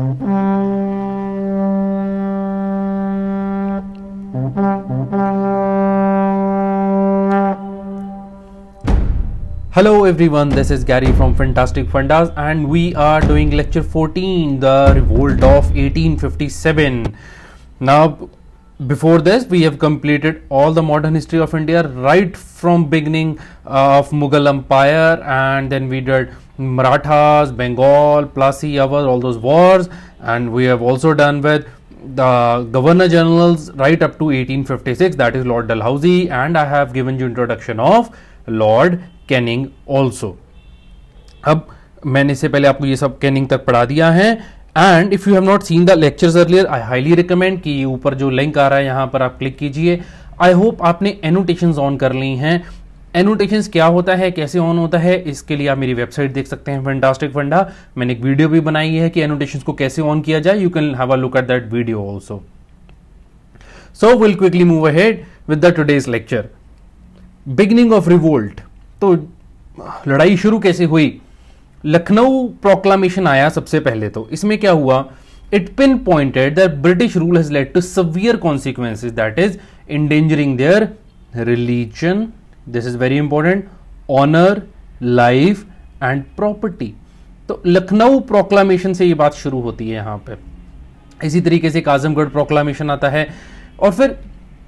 Hello everyone, this is Gary from Fantastic Fundas and we are doing lecture 14, the revolt of 1857. Now, before this we have completed all the modern history of India right from beginning uh, of Mughal Empire and then we did Marathas, Bengal, Plassey, Awadh, all those wars and we have also done with the governor generals right up to 1856 that is Lord Dalhousie and I have given you introduction of Lord Canning also अब मैंने इससे पहले आपको ये सब Canning तक पढ़ा दिया है and if you have not seen the lectures earlier I highly recommend कि ऊपर जो लिंक आ रहा है यहाँ पर आप क्लिक कीजिए आई होप आपने एनोटेशन ऑन कर ली हैं एनोटेशन क्या होता है, कैसे ऑन होता है, इसके लिए आप मेरी वेबसाइट देख सकते हैं फंटास्टिक फंडा मैंने एक वीडियो भी बनाई है कि एनोटेशन को कैसे ऑन किया जाए। You can have a look at that video also so will quickly move ahead with the today's lecture beginning of revolt तो लड़ाई शुरू कैसे हुई? लखनऊ प्रोक्लामेशन आया सबसे पहले तो। इसमें क्या हुआ? It pinpointed that British rule has led to severe consequences that is endangering their religion this is very important honour life and property तो लखनऊ प्रोक्लामेशन से ये बात शुरू होती है यहाँ पर इसी तरीके से काजमगढ़ प्रोक्लामेशन आता है। और फिर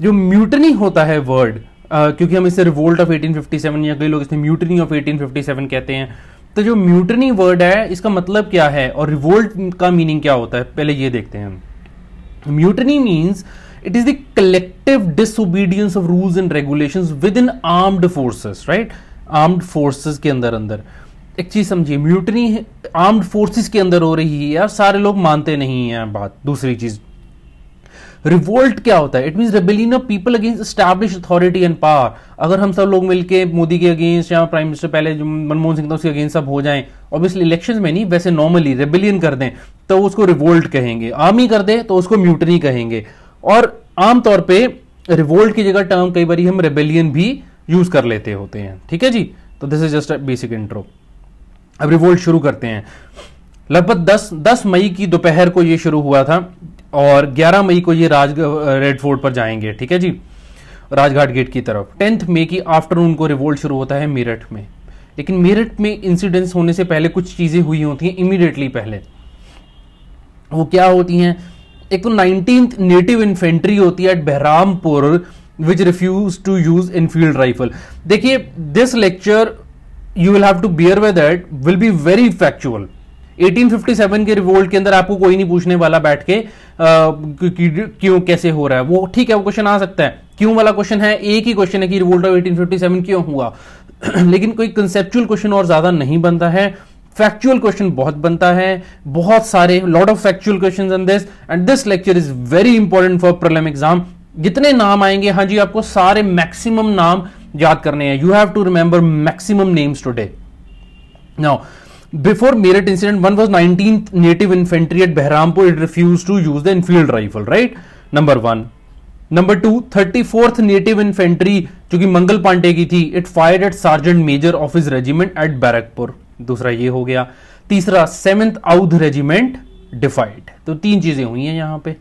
जो म्यूटनी होता है वर्ड क्योंकि हम इसे रिवोल्ट ऑफ़ 1857 या कई लोग इसे म्यूटनी ऑफ़ 1857 कहते हैं। तो जो म्यूटनी वर्ड है, इसका मतलब क्या है? और रिवोल्ट का मीनिंग क्या होता है? पहले ये देखते हैं mutiny means it is the collective disobedience of rules and regulations within armed forces right armed forces के अंदर अंदर। एक चीज़ समझिए म्यूटनी आर्म्ड फोर्सेस के अंदर हो रही है यार, सारे लोग मानते नहीं है बात। दूसरी चीज़। रिवोल्ट क्या होता है? It mean rebellion of people against established authority and power अगर हम सब लोग मिलके मोदी के अगेंस्ट या प्राइम मिनिस्टर पहले मनमोहन सिंह था, उसके अगेंस्ट सब हो जाएँ। ऑब्वियसली इलेक्शन में नहीं, वैसे नॉर्मली रेबिलियन कर दें तो उसको रिवोल्ट कहेंगे। आर्मी कर दे तो उसको म्यूटनी कहेंगे। और आमतौर पर रिवोल्ट की जगह टर्म कई बार हम रेबेलियन भी यूज़ कर लेते होते हैं। ठीक है जी? तो this is just basic intro अब रिवोल्ट शुरू करते हैं। लगभग 10 10 मई की दोपहर को ये शुरू हुआ था और 11 मई को ये राज रेड फोर्ट पर जाएँगे। ठीक है जी? राजघाट गेट की तरफ़। टेंथ मई की आफ्टरनून को रिवोल्ट शुरू होता है मेरठ में। लेकिन मेरठ में इंसिडेंट्स होने से पहले कुछ चीज़ें हुई होती हैं इमीडिएटली पहले। वो क्या होती हैं? एक तो नाइनटीन नेटिव इन्फेंट्री होती है at Baharampur which refuse to use Enfield rifle देखिए this lecture you will have to bear with that will be very factual 1857 के रिवोल्ट के अंदर आपको कोई नहीं पूछने वाला बैठ के क्यों, कैसे हो रहा है? वो ठीक है, वो क्वेश्चन आ सकता है। क्यों वाला क्वेश्चन है? एक ही क्वेश्चन है कि रिवोल्ट ऑफ़ 1857 क्यों हुआ? लेकिन कोई कंसेप्चुअल क्वेश्चन और ज़्यादा नहीं बनता है। फैक्चुअल क्वेश्चन बहुत बनता है बहुत सारे lot of factual question in this and this lecture is very important for problem exam जितने नाम आएँगे हाँ जी आपको सारे मैक्सिमम नाम याद करने हैं you have to remember maximum names today now Before Meerut incident, one was 19th Native Infantry at Behrampur. It refused to use the Enfield rifle, right? Number one. Number two thirty fourth native infantry जो कि मंगल पांडे की थी it fired at sergeant major of his regiment at Barrackpore दूसरा ये हो गया। तीसरा seventh आउध regiment डिफाइड तो तीन चीज़ें हुई हैं यहाँ पे।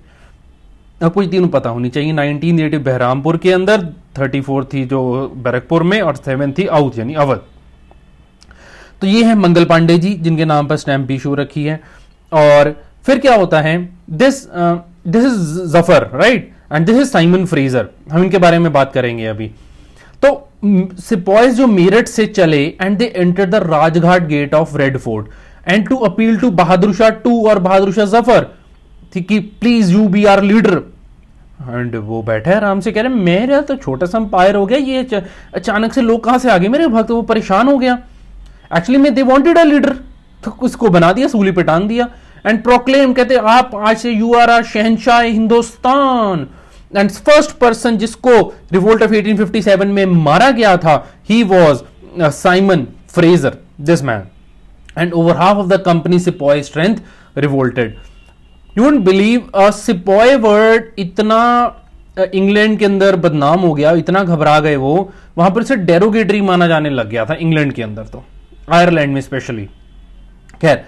अब कुछ तीनों पता होनी चाहिए। नाइनटीन नेटिव बहरामपुर के अंदर थर्टी फोर थी जो बैरकपुर में और सेवन थी आउध यानी अवध। तो ये है मंगल पांडे जी, जिनके नाम पर स्टैंप इशू रखी है। और फिर क्या होता है? This this is Zafar right and this is Simon Fraser हम इनके बारे में बात करेंगे अभी। तो सिपॉइज जो मेरठ से चले and they enter the Rajghat gate of Red Fort and to appeal to Bahadur Shah to और बहादुर शाह ज़फ़र थी कि please you be our leader and वो बैठे आराम से कह रहे, मेरा तो छोटा सा अंपायर हो गया, ये अचानक से लोग कहाँ से आ गए? मेरे भक्त वो परेशान हो गया। एक्चुअली में दे वॉन्टेड अ लीडर तो उसको बना दिया, सूली पे टांग दिया। एंड प्रोक्लेम कहते, आप आज से यू आर आर शहनशाह हिंदुस्तान। एंड फ़र्स्ट पर्सन जिसको रिवोल्ट ऑफ़ 1857 में मारा गया था he was Simon Fraser this man and over half of the company sepoy strength revolted you won't believe sepoy word इतना इंग्लैंड uh, के अंदर बदनाम हो गया इतना घबरा गए वो वहाँ पर से डेरोगेटरी माना जाने लग गया था इंग्लैंड के अंदर तो आयरलैंड में स्पेशली खैर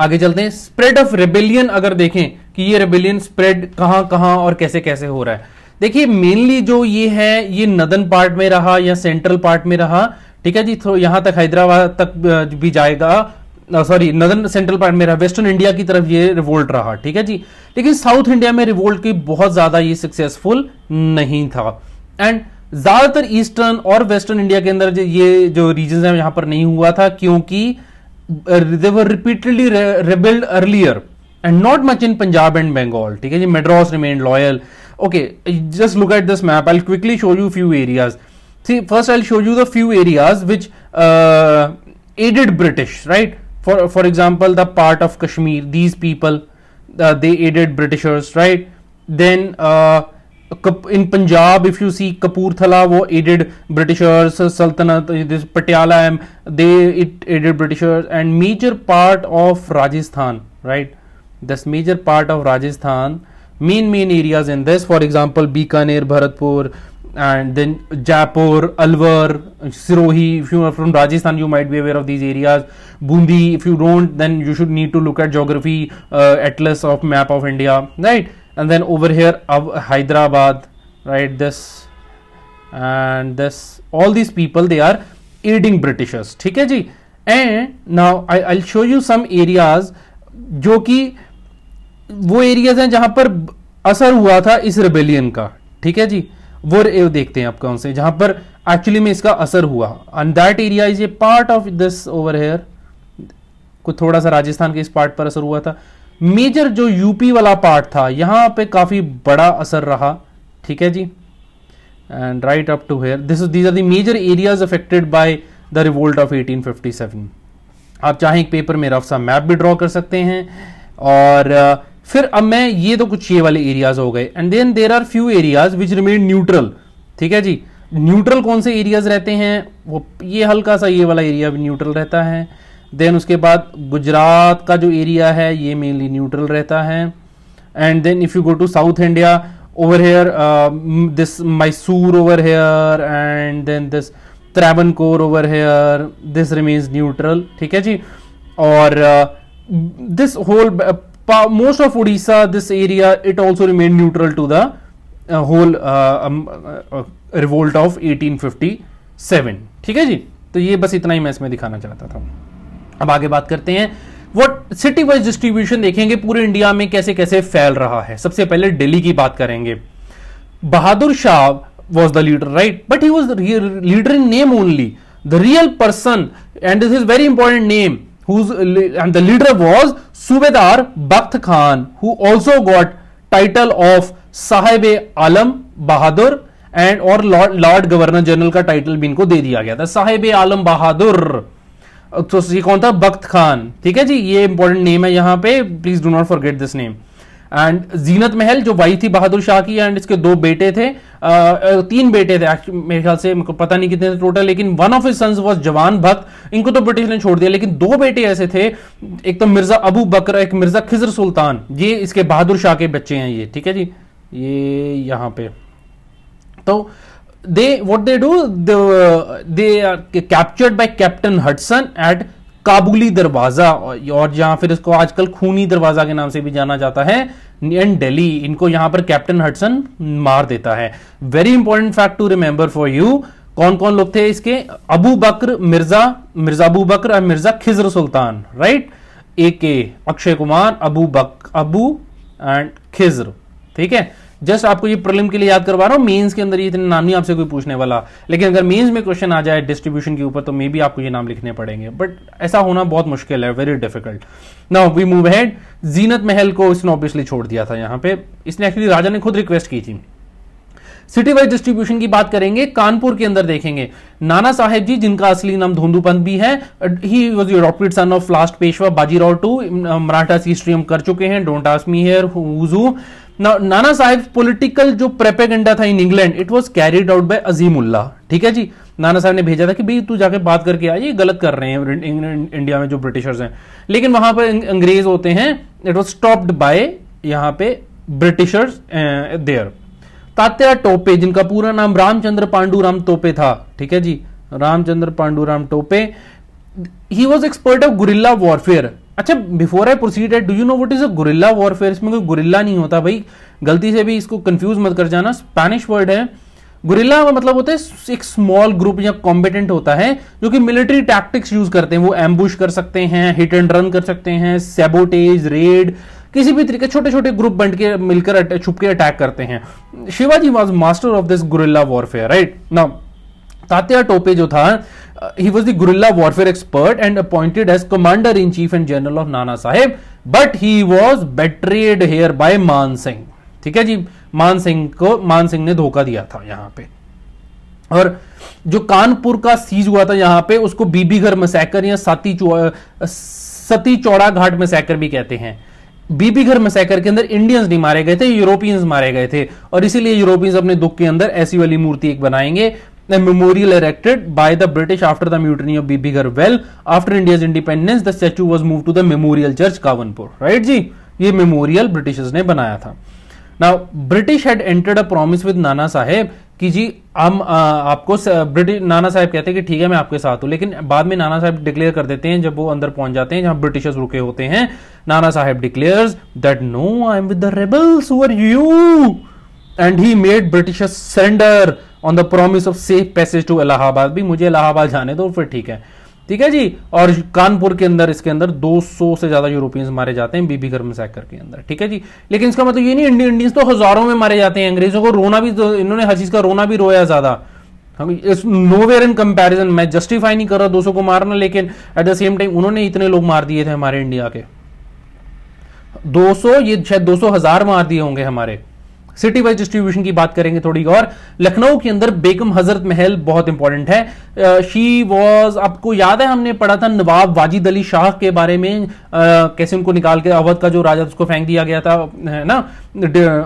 आगे चलते हैं स्प्रेड ऑफ़ रेबेलियन अगर देखें कि ये रेबेलियन स्प्रेड कहाँ कहाँ और कैसे कैसे हो रहा है। देखिए मेनली जो ये है, ये नदन पार्ट में रहा या सेंट्रल पार्ट में रहा, ठीक है जी यहाँ तक हैदराबाद तक भी जाएगा। सॉरी नदन सेंट्रल पार्ट में रहा वेस्टर्न इंडिया की तरफ़ ये रिवोल्ट रहा, ठीक है जी। लेकिन साउथ इंडिया में रिवोल्ट की बहुत ज़्यादा ये सक्सेसफुल नहीं था। एंड ज़्यादातर ईस्टर्न और वेस्टर्न इंडिया के अंदर ये जो रीजन है, यहाँ पर नहीं हुआ था, क्योंकि they were repeatedly rebelled earlier And not much in Punjab and Bengal ठीक है जी Madras remain loyal okay just look at this map i'll quickly show you a few areas see first i'll show you the few areas which uh, aided british right for for example the part of kashmir these people uh, they aided britishers right then uh, in Punjab, if you see Kapurthala, wo aided Britishers, Sultanate, this Patiala, they it aided Britishers, and major part of Rajasthan, right? This major part of Rajasthan main main areas in this for example Bikaner Bharatpur and then Jaipur Alwar Sirohi if you from Rajasthan you might be aware of these areas Bundi if you don't then you should need to look at geography atlas of map of India right and then over here अब Hyderabad right this and this all this people they are aiding Britishers ठीक है जी? And now I I show you some areas जो कि वो areas हैं जहाँ पर असर हुआ था इस रेबेलियन का ठीक है जी? वो देखते हैं आप कौन से जहाँ पर एक्चुअली में इसका असर हुआ। And that area is a part of this over here कुछ थोड़ा सा राजस्थान के इस पार्ट पर असर हुआ था। मेजर जो यूपी वाला पार्ट था यहाँ पे काफ़ी बड़ा असर रहा ठीक है जी? And right up to here this these are the major areas affected by the revolt of 1857 आप चाहें एक पेपर में रफ सा मैप भी ड्रॉ कर सकते हैं और uh, फिर अब मैं ये तो कुछ ये वाले एरियाज़ हो गए। And then there are few areas which remain neutral ठीक है जी? न्यूट्रल कौन से एरियाज़ रहते हैं? वो ये हल्का सा ये वाला एरिया भी न्यूट्रल रहता है। देन उसके बाद गुजरात का जो एरिया है ये मेनली न्यूट्रल रहता है। And then if you go to south India over here this Mysore over here and then this Travancore over here this remains neutral ठीक है जी? और this uh, whole most of Odisha, this area, it also remained neutral to the uh, whole uh, um, uh, revolt of 1857. ठीक है जी? तो ये बस इतना ही मैं इसमें दिखाना चाहता था। अब आगे बात करते हैं। वो सिटी वाइज डिस्ट्रीब्यूशन देखेंगे पूरे इंडिया में कैसे कैसे फैल रहा है। सबसे पहले दिल्ली की बात करेंगे। Bahadur Shah was the leader right but he was leader in name only the real person and this is very important name whose and the leader was Subedar Bakht Khan, who also got title of Sahib Alam Bahadur and और lord governor general का title भी इनको दे दिया गया था। साहेब आलम बहादुर तो ये कौन था? बख्त खान ठीक है जी? ये इंपॉर्टेंट नेम है यहाँ पे। Please do not forget this name and Zeenat Mahal जो वाइफ थी बहादुर शाह की एंड इसके दो बेटे थे आ, तीन बेटे थे मेरे ख्याल से मेरे को पता नहीं कितने थे टोटल लेकिन वन ऑफ़ सन्स वाज जवान भक्त इनको तो ब्रिटिश ने छोड़ दिया लेकिन दो बेटे ऐसे थे एक तो मिर्ज़ा अबू बकर एक मिर्ज़ा खिजर सुल्तान. ये इसके बहादुर शाह के बच्चे हैं ये ठीक है जी? ये यहाँ पे. तो they what they do they captured by captain Hudson at Kabuli Darwaza, और जहाँ फिर इसको आजकल खूनी दरवाज़ा के नाम से भी जाना जाता है एंड दिल्ली। इनको यहाँ पर कैप्टन हटसन मार देता है। Very important fact to remember for you कौन कौन लोग थे इसके? अबू बकर, मिर्ज़ा मिर्ज़ा अबू बकर और Mirza Khizar Sultan right aka Akshay Kumar, Abu Bak, Abu and Khizar, ठीक है? जस्ट आपको ये प्रॉब्लम के लिए याद करवा रहा हूँ मेंस के अंदर ये इतने नाम नहीं आपसे कोई पूछने वाला। लेकिन अगर मेंस में क्वेश्चन आ जाए डिस्ट्रीब्यूशन के ऊपर तो मे भी आपको ये नाम लिखने पड़ेंगे। बट ऐसा होना बहुत मुश्किल है very difficult now we move head Zeenat Mahal को इसने ऑब्वियसली छोड़ दिया था यहाँ पे। इसने एक्चुअली राजा ने खुद रिक्वेस्ट की थी। सिटी वाइज डिस्ट्रीब्यूशन की बात करेंगे, कानपुर के अंदर देखेंगे। नाना साहेब जी, जिनका असली नाम धोंदू धोंदूपंत भी है he was adopted son of last Peshwa Bajirao two Maratha history हम कर चुके हैं डोंट आस्क मी हियर हुजू नाना साहेब पॉलिटिकल जो प्रेपेगेंडा था in England it was carried out by Azimullah ठीक है जी? नाना साहब ने भेजा था कि भाई, तू जाके बात करके आ, ये गलत कर रहे हैं इंडिया में जो ब्रिटिशर्स हैं। लेकिन वहाँ पर अंग्रेज़ होते हैं इट वॉज़ स्टॉप्ड बाय यहाँ पे ब्रिटिशर्स देयर तात्या टोपे, जिनका पूरा नाम रामचंद्र पांडुराम टोपे था, ठीक है जी? Ramchandra Pandurang Tope he was expert of guerrilla warfare अच्छा before I proceed do you know what is a guerrilla warfare इसमें कोई गुरिल्ला नहीं होता भाई। गलती से भी इसको कंफ्यूज मत कर जाना। स्पेनिश वर्ड है। गुरिल्ला मतलब होता है एक स्मॉल ग्रुप या कॉम्पिटेंट होता है, जो कि मिलिट्री टैक्टिक्स यूज़ करते हैं। वो एम्बुश कर सकते हैं हिट एंड रन कर सकते हैं सेबोटेज रेड किसी भी तरीके छोटे छोटे ग्रुप बन के मिलकर छुप के अटैक करते हैं। Shivaji was master of this guerrilla warfare right ना तात्या टोपे जो था he was the guerrilla warfare expert and appointed as commander in chief and general of Nana Saheb but he was betrayed here by Man Singh ठीक है जी? मान सिंह को मान सिंह ने धोखा दिया था यहाँ पे। और जो कानपुर का सीज हुआ था यहाँ पे, उसको बीबी घर मसैकर या साती सती चौड़ा घाट मसैकर भी कहते हैं। बीबी घर मसैकर के अंदर इंडियंस नहीं मारे गए थे यूरोपियंस मारे गए थे। और इसीलिए यूरोपियंस अपने दुख के अंदर ऐसी वाली मूर्ति एक बनाएँगे। Memorial erected by the British after the mutiny of Bibighar well after India independence the statue was move to the memorial church Cawnpore right जी ये मेमोरियल ब्रिटिशर्स ने बनाया था now British had entered a promise with Nana Saheb कि जी हम आपको British नाना साहब कहते हैं कि ठीक है, मैं आपके साथ हूँ. लेकिन बाद में नाना साहब डिक्लेयर कर देते हैं, जब वो अंदर पहुँच जाते हैं, जहाँ ब्रिटिशर्स रुके होते हैं Nana Saheb declares that no I am with the rebels who are you and he made Britishers surrender on the promise of safe passage to Allahabad भी मुझे इलाहाबाद जाने दो, फिर ठीक है। ठीक है जी? और कानपुर के अंदर, इसके अंदर 200 से ज़्यादा यूरोपियंस मारे जाते हैं बीबी घर मैसेकर के अंदर। ठीक है जी? लेकिन इसका मतलब ये नहीं इंडियन इंडियंस तो हज़ारों में मारे जाते हैं। अंग्रेज़ों को रोना भी तो इन्होंने हर चीज़ का रोना भी रोया ज़्यादा। हम इस वेयर इन कंपैरिजन मैं जस्टिफाई नहीं कर रहा 200 को मारना, लेकिन एट द सेम टाइम उन्होंने इतने लोग मार दिए थे हमारे इंडिया के। 200 ये शायद 200 हज़ार मार दिए होंगे हमारे। सिटी वाइज डिस्ट्रीब्यूशन की बात करेंगे थोड़ी और। लखनऊ के अंदर बेगम हज़रत महल बहुत इंपॉर्टेंट है। शी वॉज़ आपको याद है हमने पढ़ा था नवाब वाजिद अली शाह के बारे में आ, कैसे उनको निकाल के अवध का जो राजा उसको फेंक दिया गया था है ना?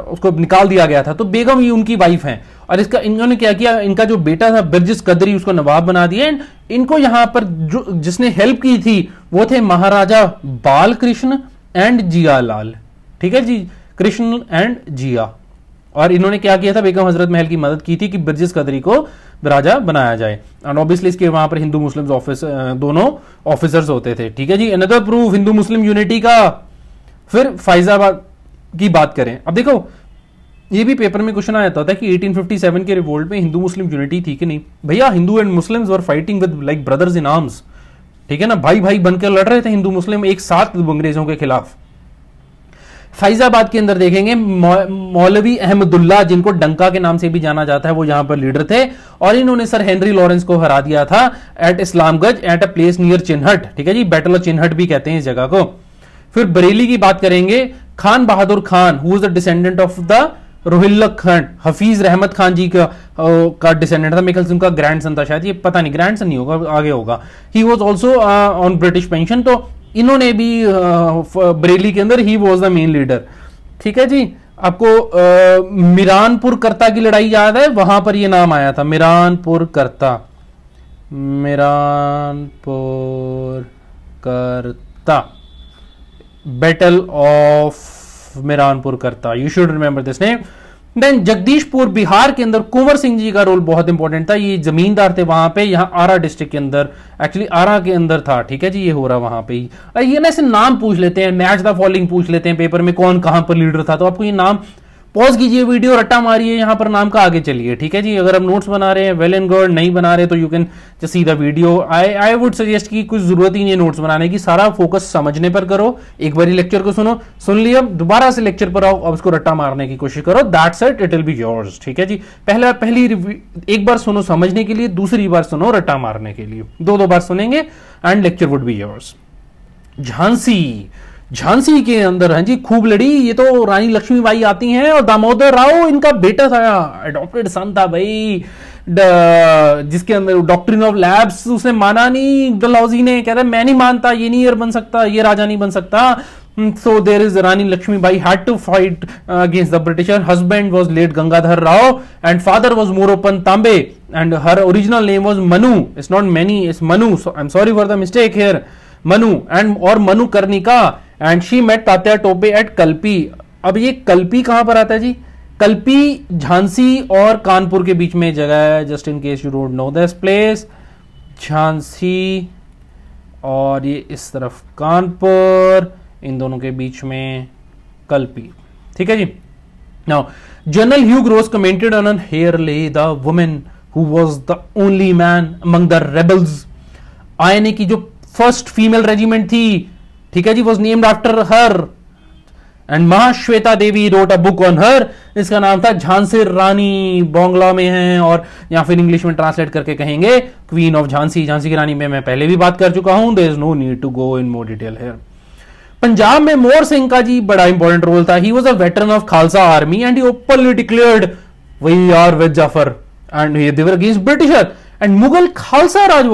उसको निकाल दिया गया था। तो बेगम ही उनकी वाइफ है। और इसका इन्होंने क्या किया? इनका जो बेटा था बिरजिस कदरी उसको नवाब बना दिया एंड इनको यहाँ पर जो जिसने हेल्प की थी वो थे महाराजा बाल कृष्ण एंड जिया लाल ठीक है जी? कृष्ण एंड जिया। और इन्होंने क्या किया था? बेगम हज़रत महल की मदद की थी कि ब्रजिस कदरी को राजा बनाया जाए। एंड ऑब्वियसली इसके वहाँ पर हिंदू मुस्लिम ऑफ़िस दोनों ऑफिसर्स होते थे। ठीक है जी? Another proof Hindu Muslim unity का। फिर फैजाबाद की बात करें। अब देखो, ये भी पेपर में क्वेश्चन आया था कि 1857 के रिवोल्ट में हिंदू मुस्लिम यूनिटी थी कि नहीं? भैया, Hindu and Muslims were fighting with like brothers in arms ठीक है ना? भाई भाई बनकर लड़ रहे थे हिंदू मुस्लिम एक साथ अंग्रेज़ों के खिलाफ। फैजाबाद के अंदर देखेंगे मौलवी अहमदुल्ला, जिनको डंका के नाम से भी जाना जाता है, वो यहाँ पर लीडर थे, और इन्होंने सर हेनरी लॉरेंस को हरा दिया था at Islamganj at a place near Chinhat, ठीक है जी? बैटल ऑफ़ चिन्हट भी कहते हैं इस जगह को। फिर बरेली की बात करेंगे, Khan Bahadur Khan who is the descendant of the Rohilla Khan Hafiz Rahmat Khan ji का का डिसेंडेंट था मेकल उनका ग्रैंड सन था शायद, ये पता नहीं ग्रैंड सन नहीं होगा, आगे होगा। He was also on British pension तो इन्होंने भी बरेली के अंदर he was the main leader ठीक है जी? आपको मिरानपुर करता की लड़ाई याद है? वहाँ पर ये नाम आया था, मिरानपुर करता। मिरानपुर करता। बैटल ऑफ़ मिरानपुर करता। You should remember this name then Jagdishpur Bihar के अंदर कुंवर सिंह जी का रोल बहुत इंपॉर्टेंट था। ये जमींदार थे वहाँ पे, यहाँ आरा डिस्ट्रिक्ट के अंदर। एक्चुअली आरा के अंदर था, ठीक है जी, ये हो रहा वहाँ पे ही। ये ना ऐसे नाम पूछ लेते हैं मैच द फॉलोइंग पूछ लेते हैं पेपर में कौन कहाँ पर लीडर था। तो आपको ये नाम पॉज कीजिए वीडियो रट्टा मारिए, यहाँ पर नाम का आगे चलिए, ठीक है जी? अगर आप नोट्स बना रहे हैं वेल एंड गुड नहीं बना रहे तो you can just see the video I I would suggest कि कुछ ज़रूरत ही नहीं नोट्स बनाने की, सारा फोकस समझने पर करो। एक बार लेक्चर को सुनो, सुन लिया, दोबारा से लेक्चर पर आओ, अब उसको रट्टा मारने की कोशिश करो that's it it will be yours ठीक है जी? पहला, पहली एक बार सुनो समझने के लिए, दूसरी बार सुनो रट्टा मारने के लिए। दो दो बार सुनेंगे and lecture would be yours Jhansi Jhansi के अंदर है जी खूब लड़ी ये तो रानी लक्ष्मीबाई आती हैं और दामोदर राव इनका बेटा था अडॉप्टेड सन था भाई जिसके अंदर डॉक्ट्रिन ऑफ़ लैब्स उसने माना नहीं डलहौजी ने कहता मैं नहीं मानता ये नहीं बन सकता ये राजा नहीं बन सकता there is Rani Lakshmi Bai had to fight uh, against the Britisher. Husband was late Gangadhar Rao and father was Moropan Tambe and her original name was Manu. It's not many, it's Manu. So I'm sorry for the mistake here. Manu and or Manu Karnika and she met Tatya Tope at Kalpi अब ये कल्पी कहाँ पर आता है जी? कल्पी झांसी और कानपुर के बीच में जगह है just in case you don't know this place Jhansi और ये इस तरफ़ कानपुर इन दोनों के बीच में कल्पी ठीक है जी? Now general Hugh Rose commented on here lay the woman who was the only man among the rebels INA की जो फ़र्स्ट फीमेल रेजिमेंट थी ठीक है जी was named after her and Mahasweta Devi wrote a book on her इसका नाम था झांसी रानी बोंगला में है और या फिर इंग्लिश में ट्रांसलेट करके कहेंगे क्वीन ऑफ़ झांसी झांसी की रानी में मैं पहले भी बात कर चुका हूँ. There is no need to go in more detail here Punjab में मोर सिंह का जी बड़ा इंपॉर्टेंट रोल था. He was a veteran of Khalsa army and he openly declared we are with Zafar and they were against Britisher and Mughal Khalsa Raj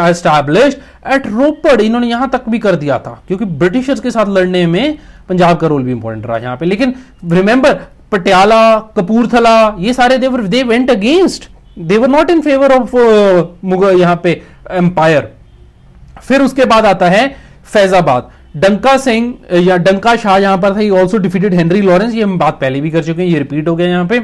establish at Ropar इन्होंने यहाँ तक भी कर दिया था, क्योंकि ब्रिटिशर्स के साथ लड़ने में पंजाब का रोल भी इंपॉर्टेंट रहा यहाँ पे। लेकिन रिमेंबर पटियाला, कपूरथला, ये सारे they were they went against they were not in favour of Mughal यहाँ पे एम्पायर फिर उसके बाद आता है फैजाबाद। डंका सिंह, या डंका शाह यहाँ पर था ऑल्सो डिफीटेड हेनरी लॉरेंस ये हम बात पहले भी कर चुके हैं, ये रिपीट हो गया यहाँ पे।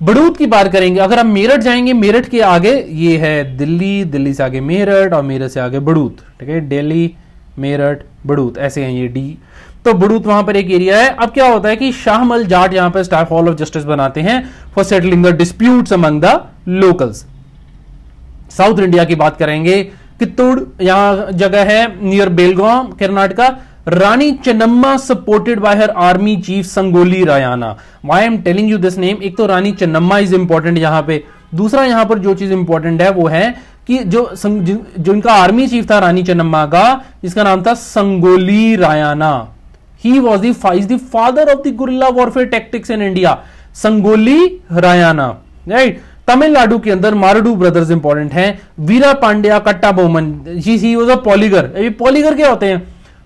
बड़ूद की बात करेंगे। अगर आप मेरठ जाएँगे, मेरठ के आगे, ये है दिल्ली दिल्ली से आगे मेरठ और मेरठ से आगे बड़ूत, ठीक है? दिल्ली, मेरठ, बड़ूत, ऐसे हैं ये डी तो बड़ूत वहाँ पर एक एरिया है। अब क्या होता है कि शाहमल जाट यहाँ पर स्टाफ हॉल ऑफ़ जस्टिस बनाते हैं for settling the dispute among the locals south India की बात करेंगे। कित्तूड़, यहाँ जगह है near Belgaum Karnataka. Rani Chennamma supported by her army chief Sangolli Rayanna. Why am telling you this name एक तो रानी चन्नम्मा इज़ इंपॉर्टेंट यहाँ पे। दूसरा यहाँ पर जो चीज़ इंपॉर्टेंट है, वो है कि जो जो इनका आर्मी चीफ था रानी चन्नम्मा का, जिसका नाम था Sangolli Rayanna. He was the father of the guerrilla warfare tactics in India Sangolli Rayanna. Right Tamil Nadu के अंदर मारडू ब्रदर्स इंपॉर्टेंट हैं। वीरा पांड्या, कट्टा बोमन ही वॉज़ अ पॉलीगर पॉलीगर क्या होते हैं?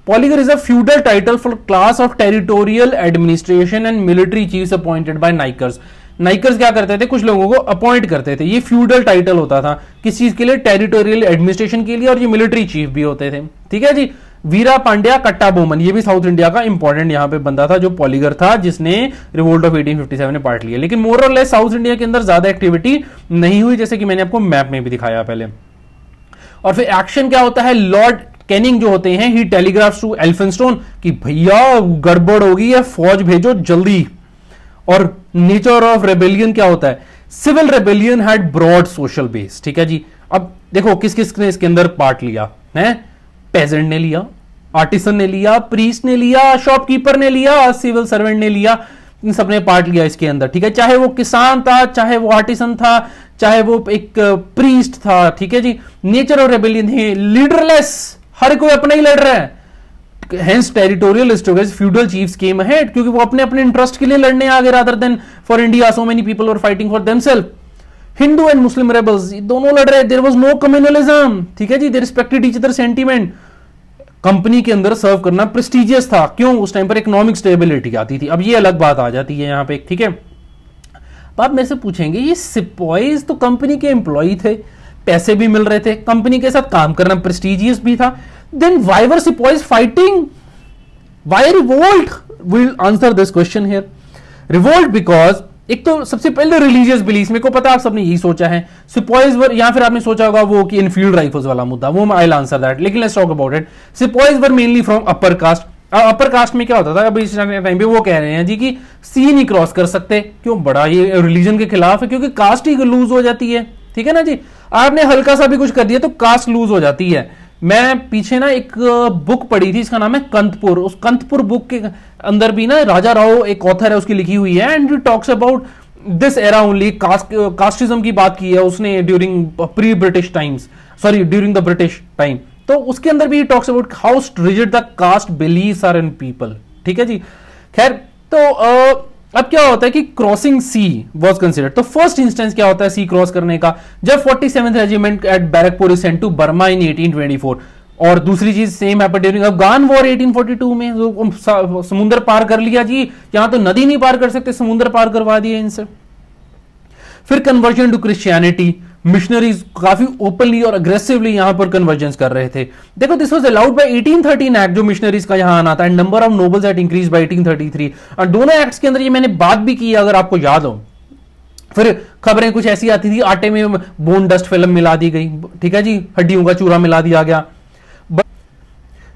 Poligar is a feudal title for class of territorial administration and military chief appointed by Naickers Naickers क्या करते थे? कुछ लोगों को अपॉइंट करते थे। ये फ्यूडल टाइटल होता था किस चीज़ के लिए? टेरिटोरियल एडमिनिस्ट्रेशन के लिए और ये मिलिट्री चीफ भी होते थे। ठीक है जी? वीरा पांड्या, कट्टा बोमन, ये भी साउथ इंडिया का इंपॉर्टेंट यहाँ पे बंदा था जो पॉलीगर था, जिसने रिवोल्ट ऑफ़ 1857 में पार्ट लिया। लेकिन मोर और लेस साउथ इंडिया के अंदर ज़्यादा एक्टिविटी नहीं हुई, जैसे कि मैंने आपको मैप में भी दिखाया पहले। और फिर एक्शन क्या होता है? लॉर्ड कैनिंग जो होते हैं ही टेलीग्राफ टू एल्फिनस्टोन कि भैया, गड़बड़ होगी या फौज भेजो जल्दी। और नेचर ऑफ़ रेबेलियन क्या होता है? Civil rebellion had broad social base ठीक है जी? अब देखो किस किस ने इसके अंदर पार्ट लिया, है? पेजेंट ने लिया आर्टिसन ने लिया प्रीस्ट ने लिया शॉपकीपर ने लिया सिविल सर्वेंट ने लिया, इन सबने पार्ट लिया इसके अंदर, ठीक है? चाहे वो किसान था, चाहे वो आर्टिसन था, चाहे वो एक प्रीस्ट था, ठीक है जी? नेचर और रेबेलियन है लीडरलेस हर कोई अपना ही लड़ रहा है। Territorial feudal chiefs came ahead क्योंकि वो अपने अपने इंटरेस्ट के लिए लड़ने आ गए rather than for India so many people were fighting for themselves Hindu and Muslim rebels दोनों लड़ रहे देर वॉज़ नो कम्युनलिज्म ठीक है जी? They respected each other sentiment company के अंदर सर्व करना प्रेस्टिजियस था। क्यों? उस टाइम पर इकोनॉमिक स्टेबिलिटी आती थी। अब ये अलग बात आ जाती है यहाँ पे, ठीक है? आप मेरे से पूछेंगे, ये सिपॉइज तो कंपनी के एम्प्लॉय थे। पैसे भी मिल रहे थे कंपनी के साथ काम करना प्रेस्टिजियस भी था। Then why were sepoys fighting why revolt will answer this question here revolt because एक तो सबसे पहले रिलीजियस बिलीफ मेरे को पता आप सबने यही सोचा है। सिपॉइज वर या फिर आपने सोचा होगा वो कि इनफील्ड राइफल्स वाला मुद्दा, वो आई आंसर दैट लेकिन let's talk about it sepoys were mainly from upper caste upper caste में क्या होता था? अभी इस टाइम पे वो कह रहे हैं जी कि सी नहीं क्रॉस कर सकते, क्यों? बड़ा ये रिलीजन के खिलाफ है, क्योंकि कास्ट ही लूज हो जाती है। ठीक है ना जी? आपने हल्का सा भी कुछ कर दिया तो कास्ट लूज हो जाती है। मैं पीछे ना एक बुक पढ़ी थी इसका नाम है कंतपुर। उस कंतपुर बुक के अंदर भी ना राजा राव एक ऑथर है उसकी लिखी हुई है and talks about this era only casteism की बात की है उसने during pre British times sorry during the British time तो उसके अंदर भी talks about how rigid the caste believe are in people ठीक है जी? खैर तो uh, अब क्या होता है कि क्रॉसिंग सी वॉज़ कंसिडर तो फ़र्स्ट इंस्टेंस क्या होता है सी क्रॉस करने का? जब forty seven regiment at Barrackpore is sent to Burma in 1824 और दूसरी चीज़ same happen during Afghan war 1842 में समुद्र पार कर लिया जी, यहाँ तो नदी नहीं पार कर सकते, समुद्र पार करवा दिए इनसे। फिर कन्वर्जन टू क्रिश्चियनिटी मिशनरीज काफ़ी ओपनली और अग्रेसिवली यहाँ पर कन्वर्जेंस कर रहे थे। देखो this was allowed by 1813 act जो मिशनरीज का यहाँ आना था and number of nobles at increase by 1833 और दोनों एक्ट्स के अंदर ये मैंने बात भी की अगर आपको याद हो। फिर खबरें कुछ ऐसी आती थी, आटे में बोन डस्ट फ़िल्म मिला दी गई। ठीक है जी? हड्डियों का चूरा मिला दिया गया।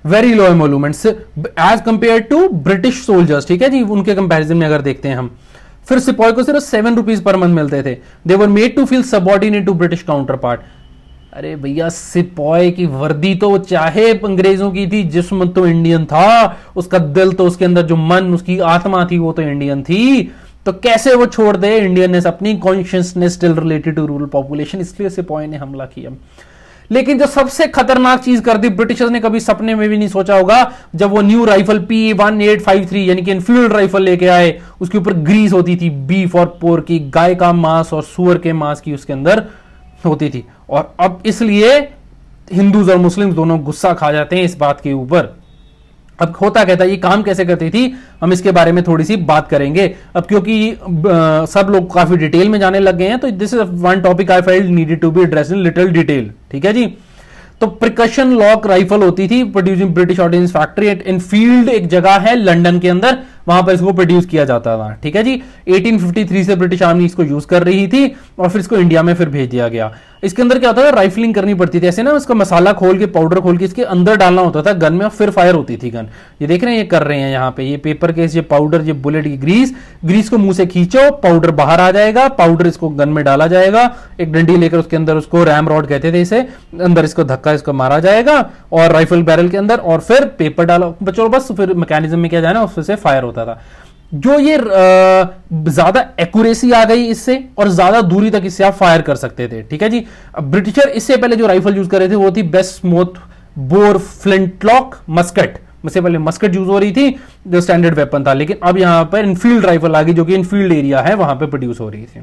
Very low emoluments as compare to British soldiers ठीक है जी? उनके कंपैरिजन में अगर देखते हैं हम। फिर सिपाही को सिर्फ़ सेवन रुपीज़ पर मंथ मिलते थे। They were made to feel subordinate to British counter part अरे भैया सिपॉय की वर्दी तो चाहे अंग्रेज़ों की थी, जिस्म तो इंडियन था, उसका दिल तो उसके अंदर जो मन, उसकी आत्मा थी, वो तो इंडियन थी। तो कैसे वो छोड़ दे? इंडियननेस अपनी consciousness still related to rural population इसलिए सिपॉय ने हमला किया। लेकिन जो सबसे खतरनाक चीज़ कर दी ब्रिटिशर्स ने, कभी सपने में भी नहीं सोचा होगा, जब वो new rifle P one eight five three यानी कि इनफील्ड राइफल लेके आए, उसके ऊपर ग्रीस होती थी बीफ और पोर की, गाय का मांस और सुअर के मांस की उसके अंदर होती थी। और अब इसलिए हिंदूज और मुस्लिम दोनों गुस्सा खा जाते हैं इस बात के ऊपर। अब होता कहता ये काम कैसे करती थी? हम इसके बारे में थोड़ी सी बात करेंगे। अब क्योंकि सब लोग काफ़ी डिटेल में जाने लग गए हैं तो this is one topic I feel needed to be address in little detail ठीक है जी? तो प्रिकशन लॉक राइफल होती थी producing British ordnance factory at Enfield एक जगह है लंदन के अंदर, वहाँ पर इसको प्रोड्यूस किया जाता था। ठीक है जी? 1853 से ब्रिटिश आर्मी इसको यूज़ कर रही थी, और फिर इसको इंडिया में फिर भेज दिया गया। इसके अंदर क्या होता था? राइफलिंग करनी पड़ती थी। ऐसे ना उसका मसाला खोल के पाउडर खोल के इसके अंदर डालना होता था गन में, और फिर फायर होती थी गन ये देख रहे हैं, ये कर रहे हैं यहाँ पे। ये पेपर केस ये पाउडर ये बुलेट की ग्रीस ग्रीस को मुँह से खींचो पाउडर बाहर आ जाएगा पाउडर इसको गन में डाला जाएगा। एक डंडी लेकर उसके अंदर उसको रैम रॉड कहते थे इसे। अंदर इसको धक्का इसको मारा जाएगा, और राइफल बैरल के अंदर, और फिर पेपर डाला। बच्चों, बस फिर मैकेनिज्म में क्या जाना उससे फायर होता था। जो ये ज़्यादा एक्यूरेसी आ गई इससे और ज़्यादा दूरी तक इससे आप फायर कर सकते थे, ठीक है जी? ब्रिटिशर इससे पहले जो राइफल यूज़ कर रहे थे वो थी best smooth bore flintlock musket इससे पहले मस्कट यूज़ हो रही थी, जो स्टैंडर्ड वेपन था। लेकिन अब यहाँ पर इनफील्ड राइफल आ गई, जो कि इनफील्ड एरिया है, वहाँ पर प्रोड्यूस हो रही थी।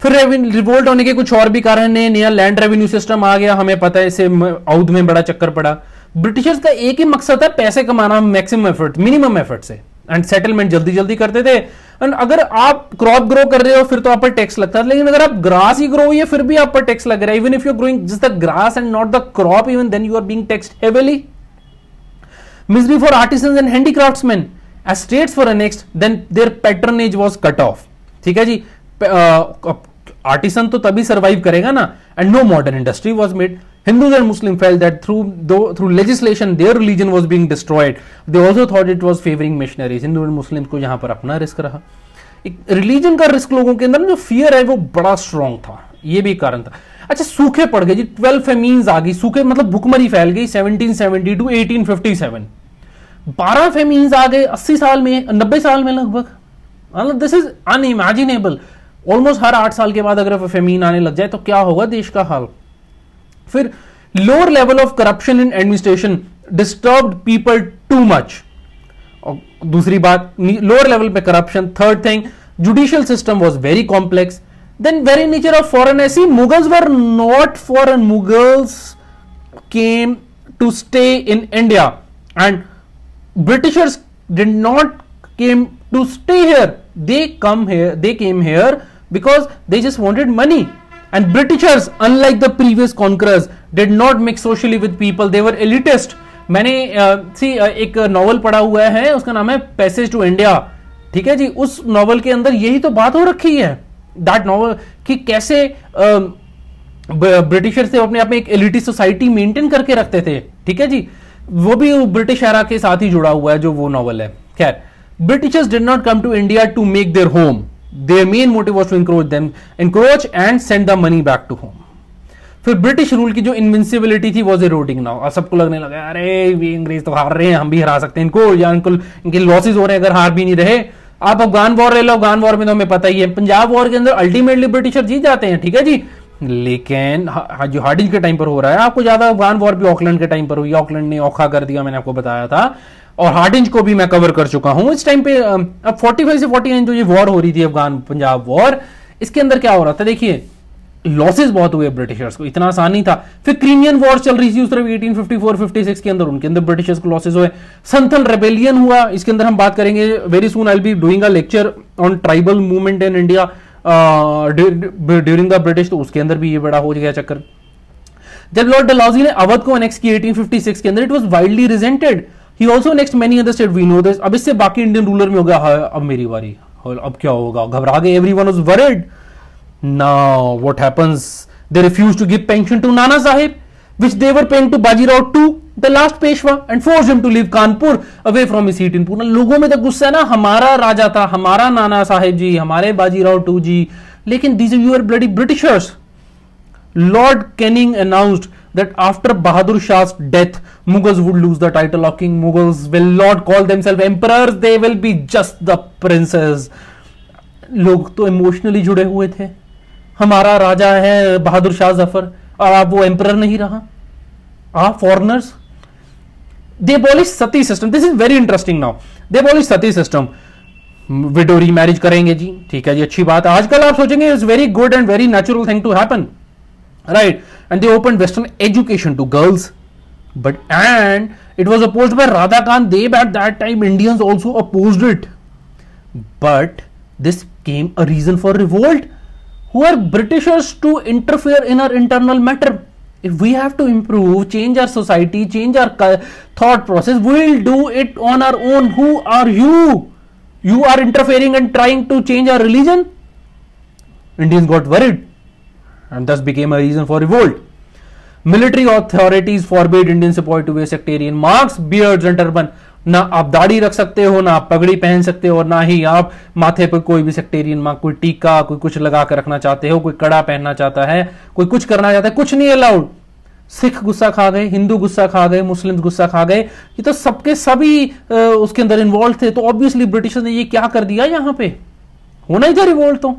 फिर रिवोल्ट होने के कुछ और भी कारण है। नया लैंड रेवेन्यू सिस्टम आ गया। हमें पता है इसे औद में बड़ा चक्कर पड़ा। ब्रिटिशर्स का एक ही मकसद है पैसे कमाना मैक्सिमम एफर्ट मिनिमम एफर्ट से। एंड सेटलमेंट जल्दी जल्दी करते थे। एंड अगर आप क्रॉप ग्रो कर रहे हो, फिर तो आप पर टैक्स लगता है लेकिन अगर आप ग्रास ही ग्रो हुई है, फिर भी आप पर टैक्स लग रहा है। Even if you growing just the grass and not the crop even then you are being taxed heavily misery for artisans and handicraftsmen. As states for annexed then their patronage was cut off. ठीक है जी? Artisan तो तभी survive करेगा ना। And no modern industry was made Hindus and Muslims felt that through though, through legislation their religion was being destroyed. They also thought it was favoring missionaries. Hindu and Muslims को यहाँ पर अपना risk रहा। एक religion का risk लोगों के अंदर जो फियर है वो बड़ा स्ट्रांग था। ये भी कारण था। अच्छा सूखे पड़ गए जी। ट्वेल्व फेमीन्स आ गई। सूखे मतलब भुखमरी फैल गई। 1770 टू 1857 बारह फेमीन्स आ गए 80 साल में 90 साल में लगभग। मतलब दिस इज़ अनइमेजिनेबल ऑलमोस्ट हर आठ साल के बाद अगर फेमीन आने लग जाए तो क्या होगा देश का हाल? फिर lower level of corruption in administration disturb people too much और दूसरी बात लोअर लेवल पे corruption third thing judicial system was very complex then very nature of foreign ऐसी Mughals were not foreign Mughals came to stay in India and Britishers did not came to stay here they come here they came here because they just wanted money And Britishers, unlike the previous conquerors, did not mix socially with people. They were elitist. मैंने सी एक novel पढ़ा हुआ है उसका नाम है Passage to India ठीक है जी? उस नॉवल के अंदर यही तो बात हो रखी है। दैट नॉवल कि कैसे ब्रिटिशर से अपने आप में एक एलिटी सोसाइटी मेंटेन करके रखते थे। ठीक है जी? वो भी ब्रिटिश एरा के साथ ही जुड़ा हुआ है जो वो नॉवल है। खैर britishers did not come to India to make their home their main motive was to encroach them encroach and send the money back to home. फिर ब्रिटिश रूल की जो इनविंसिबिलिटी थी वॉज़ इरोडिंग नाउ और सबको लगने लगा अरे ये अंग्रेज़ तो हार रहे हैं हम भी हरा सकते हैं इनको या इनको इनके लॉसेज हो रहे हैं अगर हार भी नहीं रहे। आप अफगान वॉर ले लो अफगान वॉर में तो हमें पता ही है पंजाब वॉर के अंदर अल्टीमेटली ब्रिटिशर जीत जाते हैं ठीक है जी? लेकिन हा, जो हार्डिंग के टाइम पर हो रहा है आपको ज़्यादा अफगान वॉर भी ऑकलैंड के टाइम पर हुई ऑकलैंड ने औखा कर दिया मैंने आपको बताया था। और हार्डिंज को भी मैं कवर कर चुका हूँ। इस टाइम पे अब 45 से 49 जो ये वॉर हो रही थी, अफगान, पंजाब वॉर इसके अंदर क्या हो रहा था? देखिए लॉसेस बहुत हुए ब्रिटिशर्स को। इतना आसान नहीं था। फिर क्रीमियन वॉर चल रही थी उस तरफ़ 1854 56 के अंदर, उनके अंदर ब्रिटिशर्स को लॉसेस हुए। संथल रेबेलियन हुआ। इसके अंदर हम बात करेंगे very soon I be doing a lecture on tribal movement in India during the British तो उसके अंदर भी ये बड़ा हो गया चक्कर। जब लॉर्ड डलहौजी ने अवध को अनेक्स किया 1856 के अंदर it was widely resented he also next many other state we know this अब इससे बाकी इंडियन रूलर में हो गया हाँ, अब मेरी बारी अब क्या होगा घबरा गए everyone worried now what happens they refuse to give pension to Nana Sahib which they were paying to Bajirao II, the last Peshwa, and forced him to leave Kanpur away from his seat in Pune. लोगों में तो गुस्सा है ना हमारा राजा था हमारा नाना साहेब जी हमारे बाजीराव टू जी लेकिन these you are bloody Britishers. Lord Canning announced that after Bahadur Shah's death, Mughals would lose the title of king. Mughals will not call themselves emperors; they will be just the princes. लोग तो emotionally जुड़े हुए थे। हमारा राजा है बहादुर शाह ज़फ़र और आप वो एम्पर नहीं रहा। आप foreigners they abolish sati system this is very interesting now they abolish sati system widow remarriage करेंगे जी ठीक है जी अच्छी बात आजकल आप सोचेंगे it's very good and very natural thing to happen right? And they opened western education to girls. But and it was opposed by radhakant deb at that time. Indians also opposed it. But this came a reason for revolt. Who are britishers to interfere in our internal matter? If we have to improve change our society change our thought process we'll do it on our own. Who are you? You are interfering and trying to change our religion? Indians got worried. And thus became a reason for revolt. Military authorities forbade Indian support to wear sectarian marks, beards and turban. ना आप दाढ़ी रख सकते हो ना आप पगड़ी पहन सकते हो और ना ही आप माथे पर कोई भी सेक्टेरियन मार्क कोई टीका कोई कुछ लगा कर रखना चाहते हो कोई कड़ा पहनना चाहता है कोई कुछ करना चाहता है कुछ नहीं अलाउड सिख गुस्सा खा गए हिंदू गुस्सा खा गए मुस्लिम गुस्सा खा गए ये तो सबके सभी उसके अंदर इन्वॉल्व थे तो ऑब्वियसली ब्रिटिशर्स ने ये क्या कर दिया यहाँ पे? होना ही था रिवोल्ट तो।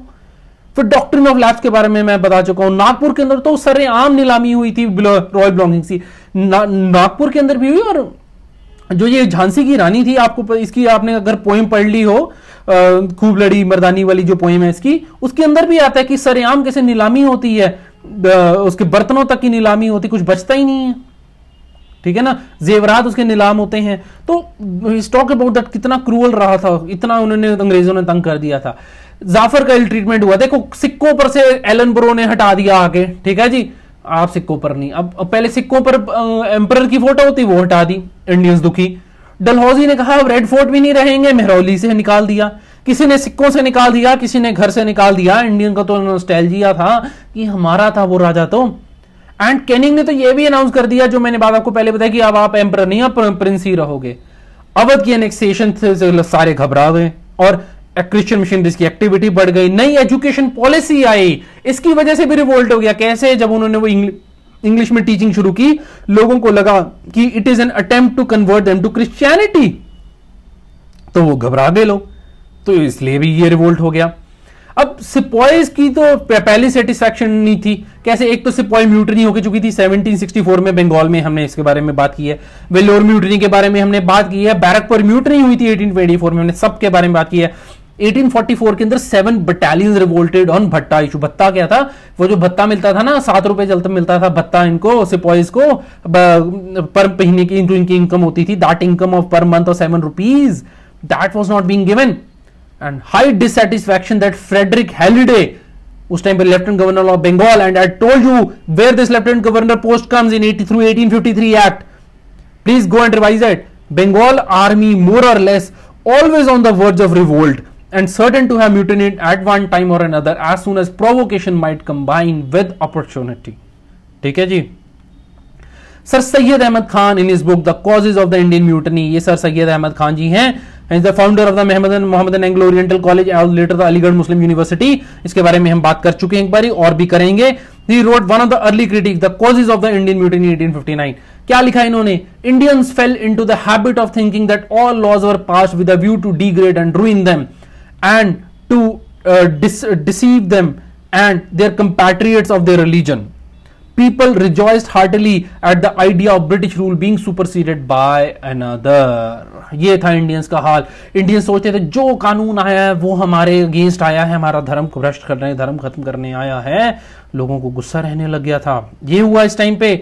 फिर डॉक्ट्रिन ऑफ़ लैब्स के बारे में मैं बता चुका हूँ। नागपुर के अंदर तो सरे आम नीलामी हुई थी रॉयल बिलोंगिंग ना, नागपुर के अंदर भी हुई और जो ये झांसी की रानी थी आपको इसकी आपने अगर पोइम पढ़ ली हो खूब लड़ी मर्दानी वाली जो पोइम है इसकी उसके अंदर भी आता है कि सरेआम कैसे नीलामी होती है। उसके बर्तनों तक की नीलामी होती कुछ बचता ही नहीं है। ठीक है ना? जेवरात उसके नीलाम होते हैं। तो स्टॉक अबाउट दैट कितना क्रूअल रहा था इतना उन्होंने अंग्रेज़ों ने तंग कर दिया था। जाफ़र का इल ट्रीटमेंट हुआ। देखो सिक्कों पर से एलन ब्रो ने हटा दिया आगे। ठीक है जी? आप सिक्कों पर नहीं। अब, पहले सिक्कों पर एम्पर की फ़ोटो होती वो हटा दी इंडियंस दुखी। डलहौजी ने कहा अब रेड फोर्ट भी नहीं रहेंगे मेहरौली से निकाल दिया। किसी ने सिक्कों से निकाल दिया किसी ने घर से निकाल दिया। इंडियन का तो नोस्टैल्जिया था कि हमारा था वो राजा तो। एंड कैनिंग ने तो ये भी अनाउंस कर दिया जो मैंने बात आपको पहले बताया कि अब आप एम्पर नहीं आप प्रिंस ही रहोगे। अवध की एनेक्सेशन से सारे घबरा गए। और क्रिश्चियन मिशनरीज की एक्टिविटी बढ़ गई, नई एजुकेशन पॉलिसी आई। इसकी वजह से भी रिवोल्ट हो गया। कैसे? जब उन्होंने वो इंग्लिश में टीचिंग शुरू की, लोगों को लगा कि it is an attempt to convert them to Christianity तो वो घबरा गए लोग तो इसलिए भी ये रिवोल्ट हो गया। अब सिपॉइज की तो पहली सेटिस्फैक्शन नहीं थी। कैसे? एक तो सिपॉय म्यूटनी होकर चुकी थी। 1764 में बंगाल में हमने इसके बारे में बात की है। वेलोर म्यूटनी के बारे में हमने बात की है। बैरकपुर म्यूटनी हुई थी 1824 में। हमने सबके बारे में बात की है। 1844 के अंदर seven battalion revolted on bhatta issue भत्ता क्या था? वो जो भत्ता मिलता था ना, सात रुपए चलता मिलता था भत्ता इनको सिपॉइज को पर महीने की इनको इनकी इनकम होती थी। That income of per month of seven rupees that was not being given and high dissatisfaction that Frederick Halliday उस टाइम पे lieutenant governor of Bengal and I told you where this lieutenant governor post comes in 80 through 1853 act please go and revise it Bengal army more or less always on the verge of revolt. And certain to have mutinied at one time or another as soon as provocation might combine with opportunity. ठीक है जी? Sir Syed Ahmad Khan in इस book the causes of the Indian mutiny ये sir Syed Ahmad Khan ji हैं। The founder of the Mohammad Mohammad Anglo Oriental college later the Aligarh Muslim university इसके बारे में हम बात कर चुके हैं एक बारी, और भी करेंगे। He wrote one of the early critic the causes of the Indian mutiny 1859 क्या लिखा इन्होंने? Indians fell into the habit of thinking that all laws were passed with a view to degrade and ruin them and to uh, deceive them and their compatriots of their religion. People rejoiced heartily at the idea of British rule being superseded by another. ये था Indians का हाल। Indians सोचते थे जो कानून आया है वो हमारे अगेंस्ट आया है हमारा धर्म को भ्रष्ट करने धर्म खत्म करने आया है। लोगों को गुस्सा रहने लग गया था। ये हुआ इस टाइम पे।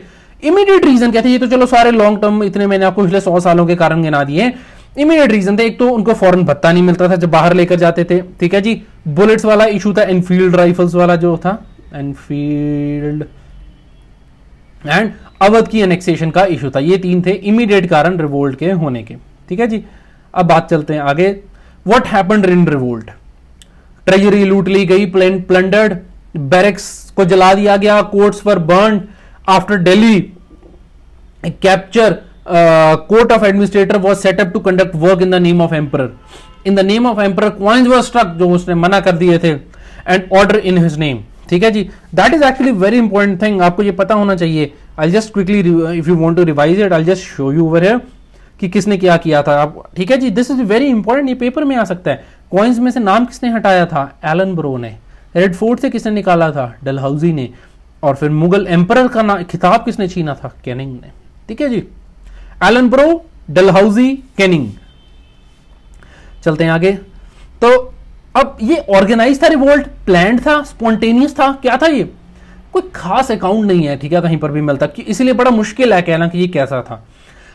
इमीडिएट रीजन कहते ये तो चलो सारे लॉन्ग टर्म इतने मैंने आपको पिछले सौ सालों के कारण गिना दिए। इमीडिएट रीजन थे, एक तो उनको फॉरन भत्ता नहीं मिलता था जब बाहर लेकर जाते थे। ठीक है जी? बुलेट्स वाला इशू था एनफील्ड राइफल्स वाला जो था एनफील्ड एंड अवध की एनेक्सेशन का इशू था। ये तीन थे इमीडिएट कारण रिवोल्ट के होने के। ठीक है जी? अब बात चलते हैं आगे। What happened in revolt treasury लूट ली गई प्लेन प्लंडर्ड बैरक्स को जला दिया गया कोर्ट्स पर burn after Delhi capture court of administrator was set up to conduct work in the name of emperor in the name of emperor coins were struck जो उसने मना कर दिए थे and order in his name ठीक है जी? That is actually very important thing आपको ये पता होना चाहिए. I just quickly if you want to revise it I just show you over here कि किसने क्या किया था. आप, ठीक है जी? दिस इज़ वेरी इंपॉर्टेंट ये पेपर में आ सकता है. कॉइन्स में से नाम किसने हटाया था? एलन ब्रो ने. रेड फोर्ट से किसने निकाला था? डलहाउजी ने. और फिर मुगल एम्पर का खिताब किसने छीना था? कैनिंग ने. ठीक है जी? एलन ब्रो डलहाउजी कैनिंग चलते हैं आगे। तो अब ये ऑर्गेनाइज था रिवोल्ट प्लान था स्पॉन्टेनियस था, क्या था ये? कोई खास अकाउंट नहीं है, ठीक है, कहीं पर भी मिलता। कि इसलिए बड़ा मुश्किल है कहना कि ये कैसा था।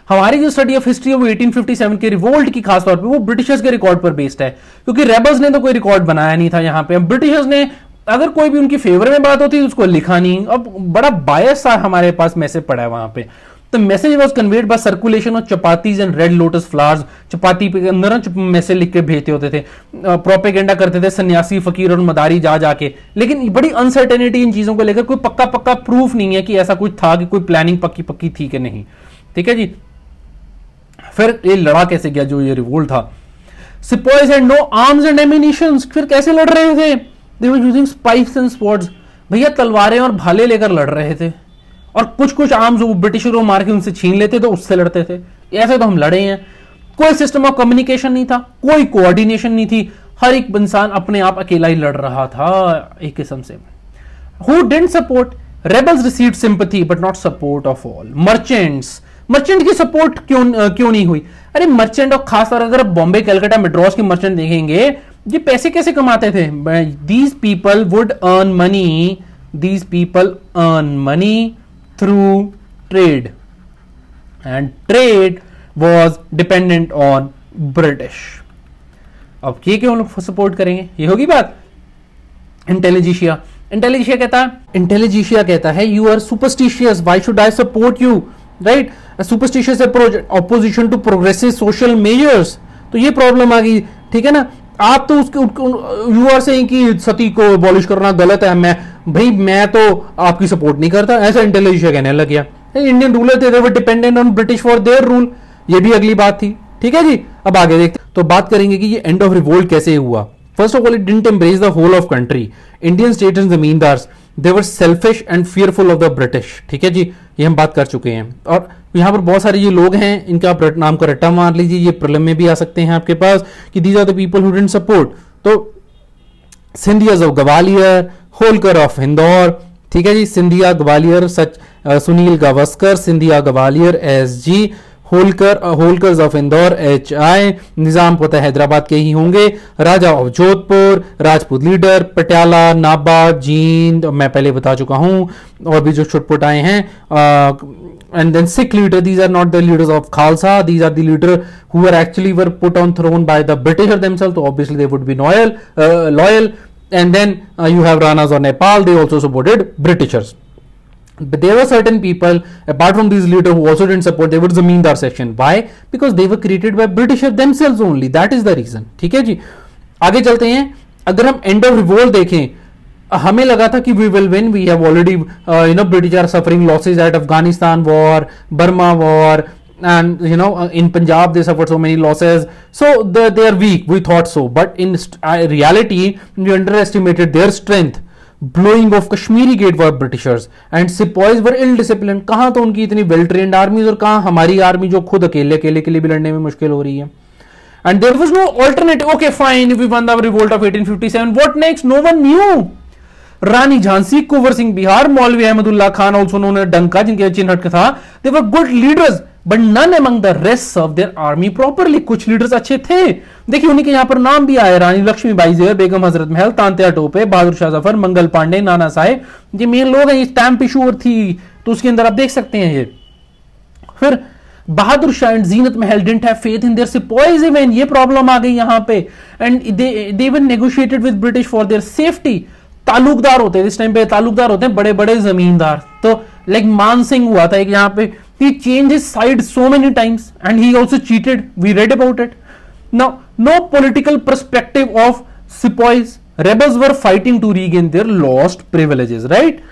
हमारी जो स्टडी ऑफ़ हिस्ट्री है, वो 1857 के रिवोल्ट की खास तौर पे, वो ब्रिटिशर्स के रिकॉर्ड पर बेस्ड है। क्योंकि रेबल्स ने तो कोई रिकॉर्ड बनाया नहीं था यहाँ पे। ब्रिटिशर्स ने, अगर कोई भी उनकी फेवर में बात होती, उसको लिखा नहीं। अब बड़ा बायस सा हमारे पास, मैसेज पड़ा है वहाँ पे। Message was conveyed by circulation of chapatis and red lotus flowers chapati पे अंदर मैसेज लिख के भेजते होते थे। प्रोपेगेंडा करते थे सन्यासी, फकीर और मदारी जा जाके। लेकिन बड़ी अनसर्टेनिटी इन चीज़ों को लेकर कोई पक्का पक्का प्रूफ नहीं है कि ऐसा कुछ था कि कोई प्लानिंग पक्की पक्की थी कि नहीं। ठीक है जी? फिर ये लड़ा कैसे गया जो ये रिवोल्ट था? Sepoys and no arms and ammunition फिर कैसे लड़ रहे थे? They were using spikes and swords भैया तलवारें और भाले लेकर लड़ रहे थे। और कुछ कुछ आर्म्स वो ब्रिटिशरों को मार के उनसे छीन लेते तो उससे लड़ते थे। ऐसे तो हम लड़े हैं। कोई सिस्टम ऑफ़ कम्युनिकेशन नहीं था, कोई कोऑर्डिनेशन नहीं थी। हर एक इंसान अपने आप अकेला ही लड़ रहा था, एक किस्म से। Who didn't support rebels receive sympathy but not support of all merchants merchant की सपोर्ट क्यों क्यों नहीं हुई? अरे मर्चेंट और खासतौर अगर बॉम्बे कलकत्ता मेड्रॉस के मर्चेंट देखेंगे, ये पैसे कैसे कमाते थे? These people would earn money these people earn money through trade and trade was dependent on British अब ये क्यों लोग सपोर्ट करेंगे? ये होगी बात? इंटेलिजिशिया इंटेलिजिशिया कहता है इंटेलिजिशिया कहता है you are superstitious why should I support you right superstitious approach opposition to progressive social measures तो ये प्रॉब्लम आ गई, ठीक है ना? आप तो उसके यू आर से कि सती को अबॉलिश करना गलत है, मैं भाई, मैं तो आपकी सपोर्ट नहीं करता। ऐसा इंटेलिजेंस कहने लग गया। इंडियन रूलर थे वो dependent on British for their rule ये भी अगली बात थी। ठीक है जी? अब आगे देखते तो बात करेंगे कि ये एंड ऑफ़ रिवोल्ट कैसे हुआ? First of all it didn't embrace the whole of country Indian state and zamindars they were selfish and fearful of the British ठीक है जी? ये हम बात कर चुके हैं। और यहाँ पर बहुत सारे ये लोग हैं, इनका आप नाम का रट्टा मार लीजिए। ये प्रॉब्लम में भी आ सकते हैं आपके पास कि these are the people who didn't support तो सिंधियाज ऑफ़ गवालियर होलकर ऑफ़ इंदौर। ठीक है जी, Scindia Gwalior such Sunil Gavaskar, Scindia Gwalior S G Holkar Holkar of Indore H I Nizam पोता हैदराबाद के ही होंगे। राजा ऑफ़ जोधपुर, राजपूत लीडर, पटियाला, नाबा, जींद, मैं पहले बता चुका हूँ, और भी जो छुटपुट आए हैं and then Sikh leader these are not the leaders of Khalsa these are the leader who actually were put on throne by the britisher themselves तो obviously they would be loyal loyal and then uh, you have Ranas of Nepal they also supported Britishers but there were certain people apart from these leaders who also didn't support they were zamindar section why because they were created by britishers themselves only that is the reason ठीक है जी आगे चलते हैं अगर हम end of revolt देखें हमें लगा था कि we will win we have already you know British are suffering losses at Afghanistan war Burma war and you know uh, in punjab they suffered so many losses. So the, they are weak. We thought so. But in uh, reality we underestimated their strength. Blowing of Kashmiri gate for britishers and sepoys were ill discipline कहाँ तो उनकी इतनी well trained आर्मीज और कहाँ हमारी army जो खुद अकेले अकेले के लिए भी लड़ने में मुश्किल हो रही है? And there was no alternative okay fine we won the revolt of 1857 what next no one knew Rani Jhansi Kunwar Singh Bihar Maulvi Ahmadullah Khan also उन्होंने डंका जिनके चिन्ह था they were good leaders but none among the rest serve their army properly कुछ leaders अच्छे थे। देखिए उन्हीं के यहाँ पर नाम भी आए। रानी लक्ष्मीबाई जेर बेगम, हज़रत महल, तांत्या टोपे, बहादुर शाह ज़फ़र, मंगल पांडे, नाना साहेब। ये मेन लोग हैं स्टैम्प इशूर थी। तो उसके अंदर आप देख सकते हैं ये। फिर बहादुर Shah and Zeenat Mahal didn't have faith in their sepoys even ये प्रॉब्लम आ गई यहाँ पे। And they they one negotiated with British for their safety taluqdar होते हैं। इस टाइम पे तालुकदार होते हैं बड़े बड़े जमींदार। तो लाइक मान सिंह हुआ था एक यहाँ पे। He changed his side so many times and he also cheated we read about it now no political perspective of sepoys rebels were fighting to regain their lost privileges right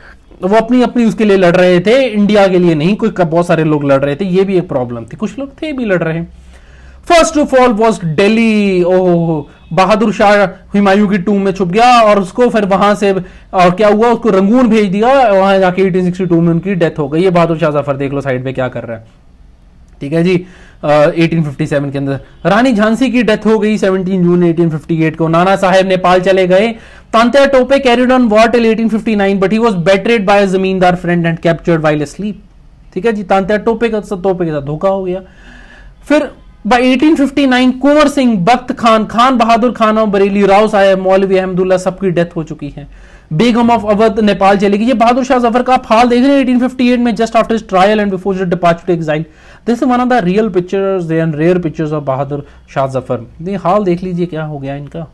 वो अपनी अपनी उसके लिए लड़ रहे थे इंडिया के लिए नहीं कोई बहुत सारे लोग लड़ रहे थे ये भी एक प्रॉब्लम थी कुछ लोग थे भी लड़ रहे first of all was Delhi oh Bahadur Shah Humayun की टूम में छुप गया और उसको फिर वहाँ से और क्या हुआ? उसको रंगून भेज दिया वहाँ जाके 1862 में उनकी डेथ हो गई। ये बहादुर शाह ज़फ़र देख लो साइड पे क्या कर रहा है। ठीक है जी? uh, 1857 के अंदर। रानी झांसी की डेथ हो गई 17 जून 1858 को। नाना साहेब नेपाल चले गए। Tantya Tope carried on war till 1859 but he was betrayed by zamindar friend and captured while sleep ठीक है जी? तांत्या टोपे का टोपे के साथ धोखा हो गया। फिर By 1859 कुंवर सिंह बख्त खान खान बहादुर खान और बरेली राव साहेब, मौलवी अहमदुल्ला सबकी डेथ हो चुकी है। बेगम ऑफ़ अवध नेपाल चली गई। ये बहादुर शाह ज़फ़र का हाल देख रहे हैं 1858 में just after trial and before departure exile this one of the real pictures and rare pictures of Bahadur Shah Zafar हाल देख लीजिए क्या हो गया इनका।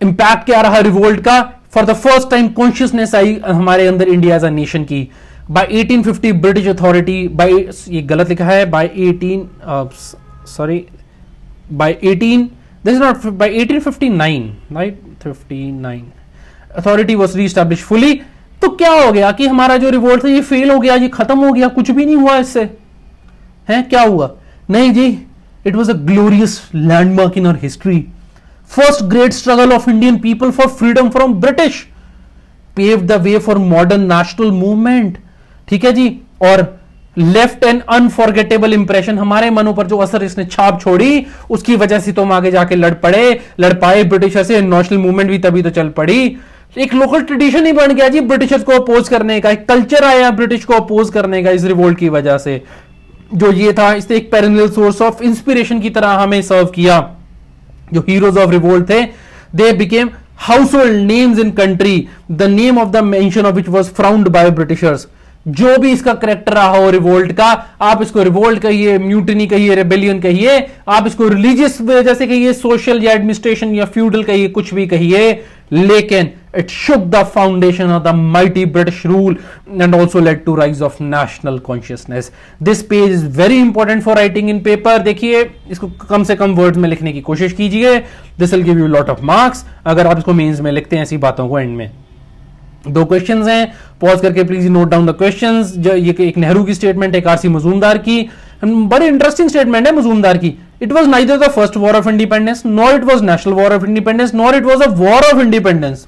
इंपैक्ट क्या रहा रिवोल्ट का? For the first time consciousness आई हमारे अंदर इंडिया एज अ नेशन की। बाय 1850 ब्रिटिश अथॉरिटी बाय ये गलत लिखा है by 18 sorry by 18 this is not by 1859 right 59 authority was reestablished fully तो क्या हो गया कि हमारा जो रिवोल्ट था, ये फेल हो गया, ये खत्म हो गया, कुछ भी नहीं हुआ इससे? है, क्या हुआ? नहीं जी it was a glorious landmark in our history first great struggle of Indian people for freedom from British pave the way for modern national movement ठीक है जी? और लेफ़्ट एंड अनफॉर्गेटेबल इंप्रेशन हमारे मनों पर जो असर इसने छाप छोड़ी, उसकी वजह से तुम आगे जाके लड़ पड़े। लड़ पाए ब्रिटिशर से नेशनल मूवमेंट भी तभी तो चल पड़ी। एक लोकल ट्रेडिशन ही बन गया जी ब्रिटिशर्स को अपोज करने का। एक कल्चर आया ब्रिटिश को अपोज करने का इस रिवोल्ट की वजह से। जो ये था, इसने एक पैरल सोर्स ऑफ़ इंस्पिरेशन की तरह हमें सर्व किया। जो हीरोज ऑफ़ रिवोल्ट थे they became household names in country the name of the mention of which was frowned by britishers जो भी इसका करेक्टर रहा हो रिवोल्ट का, आप इसको रिवोल्ट कहिए म्यूटनी कहिए रेबेलियन कहिए, आप इसको रिलीजियस वजह से कहिए सोशल या एडमिनिस्ट्रेशन या फ्यूडल कहिए, कुछ भी कहिए, लेकिन it shook the foundation of the mighty British rule and also let to rise of national consciousness this page is very important for writing in paper देखिए, इसको कम से कम वर्ड में लिखने की कोशिश कीजिए। This will give you lot of marks अगर आप इसको मीन्स में लिखते हैं, ऐसी बातों को एंड में। दो क्वेश्चंस हैं। पॉज करके please note down the questions ये एक नेहरू की स्टेटमेंट है आरसी मजूमदार की। बड़ी इंटरेस्टिंग स्टेटमेंट है मजूमदार की। It was neither the first war of independence nor it was national war of independence nor it was a war of independence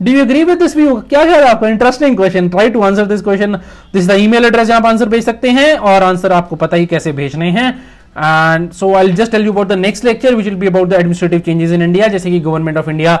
do you agree with this view क्या ख्याल है आपका? Interesting question try to answer this question this the email address आप answer भेज सकते हैं और answer आपको पता ही कैसे भेजने हैं। And so I just tell you about the next lecture which will be about the administrative changes in India जैसे कि गवर्नमेंट ऑफ़ इंडिया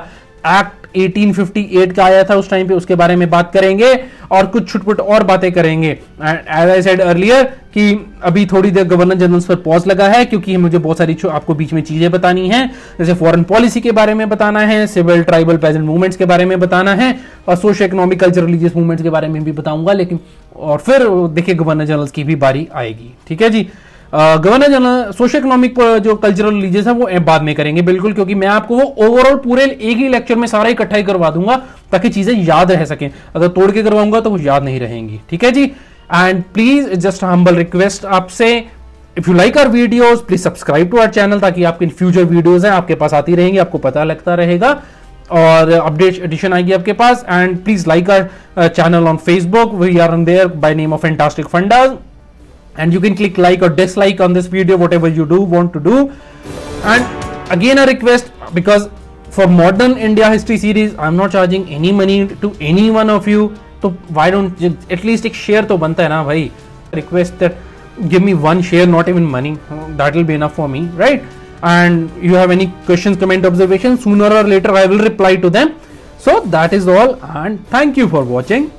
एक्ट 1858 का आया था उस टाइम पे, उसके बारे में बात करेंगे और कुछ छुटपुट और बातें करेंगे। एज आई सेड अर्लियर कि अभी थोड़ी देर गवर्नर जनरल पर पॉज लगा है, क्योंकि मुझे बहुत सारी आपको बीच में चीज़ें बतानी है। जैसे फॉरेन पॉलिसी के बारे में बताना है सिविल ट्राइबल पेजेंट मूवमेंट्स के बारे में बताना है, और socio economic culture religious movements के बारे में भी बताऊँगा, लेकिन और फिर देखिए गवर्नर जनरल की भी बारी आएगी। ठीक है जी? गवर्नर जनरल सोशो इकोनॉमिक जो कल्चरल रिलीजियस है, वो बाद में करेंगे, बिल्कुल, क्योंकि मैं आपको वो ओवरऑल पूरे एक ही लेक्चर में सारा इकट्ठा ही करवा दूँगा, ताकि चीज़ें याद रह सकें। अगर तोड़ के करवाऊँगा तो वो याद नहीं रहेंगी। ठीक है जी? And please just humble request आपसे if you like our videos please subscribe to our channel ताकि आपके फ्यूचर वीडियोस हैं, आपके पास आती रहेंगी, आपको पता लगता रहेगा। और अपडेट एडिशन आएगी आपके पास and please like our channel on Facebook we are on there by name of fantastic fundas and you can click like or dislike on this video whatever you do want to do. And again a request because for modern india history series i'm not charging any money to any one of you. So why don't you at least share to banta na bhai request that give me one share not even money. That will be enough for me right? And you have any questions comment observations sooner or later i will reply to them. So that is all and thank you for watching.